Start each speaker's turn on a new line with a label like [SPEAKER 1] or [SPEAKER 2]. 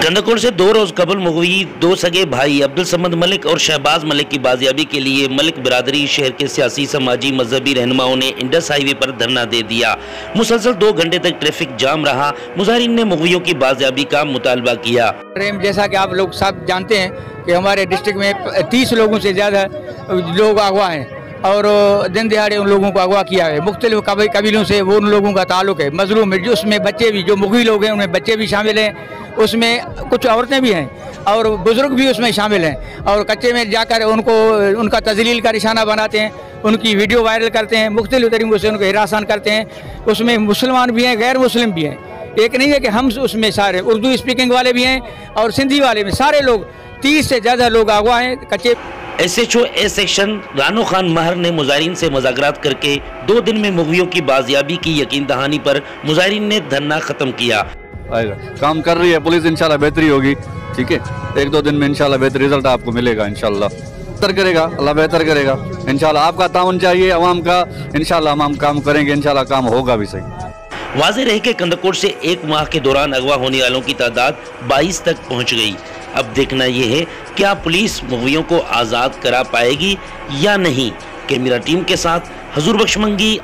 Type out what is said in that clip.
[SPEAKER 1] कंदकोट से दो रोज कबल मुगवी, दो सगे भाई, अब्दुल समद मलिक और शहबाज मलिक की बाजियाबी के लिए मलिक बिरादरी शहर के सियासी समाजी मजहबी रहनुमाओं ने इंडस हाईवे पर धरना दे दिया। मुसलसल दो घंटे तक ट्रैफ़िक जाम रहा। मुजाहरीन ने मुगवियों की बाजियाबी का मुतालबा किया।
[SPEAKER 2] जैसा कि आप लोग सब जानते हैं कि हमारे डिस्ट्रिक्ट में तीस लोगों से ज़्यादा लोग अगवा हैं। और दिन दिहाड़े उन लोगों को अगवा किया है। मुख्तलिफ़ कबीलों से वो उन लोगों का ताल्लुक है। मजलूम है, जो उसमें बच्चे भी, जो मुगी लोग हैं, उनमें बच्चे भी शामिल हैं। उसमें कुछ औरतें भी हैं और बुज़ुर्ग भी उसमें शामिल हैं। और कच्चे में जाकर उनको, उनका तजलील का निशाना बनाते हैं, उनकी वीडियो वायरल करते हैं, मुख्तलिफ़ तरीक़ों से उनको हिरासान करते हैं। उसमें मुसलमान भी हैं गैर मुस्लिम भी हैं। एक नहीं है कि हम उसमें सारे, उर्दू स्पीकिंग वाले भी हैं और सिंधी वाले भी सारे लोग, तीस से ज़्यादा लोग अगवा हैं कच्चे।
[SPEAKER 1] S H O A section Rano Khan Mahar ने मुजाहरीन से मुजाकरात करके दो दिन में मुगवियों की बाजियाबी की यकीन दहानी पर मुजाहरीन ने धरना खत्म किया।
[SPEAKER 3] आएगा। काम कर रही है पुलिस इंशाल्लाह बेहतरी होगी। ठीक है? एक दो दिन में इंशाल्लाह बेहतर रिज़ल्ट आपको मिलेगा इंशाल्लाह। बेहतर करेगा अल्लाह बेहतर करेगा। इंशाल्लाह आपका ताउन चाहिए अवाम का। इंशाल्लाह हम काम करेंगे इंशाल्लाह काम होगा भी सही।
[SPEAKER 1] वाजे रहे कि कंदकोट से एक माह के दौरान अगवा होने वालों की तादाद 22 तक पहुँच गई। अब देखना यह है, क्या पुलिस मुगवियों को आज़ाद करा पाएगी या नहीं? कैमरा टीम के साथ, हजूर बख्शमंगी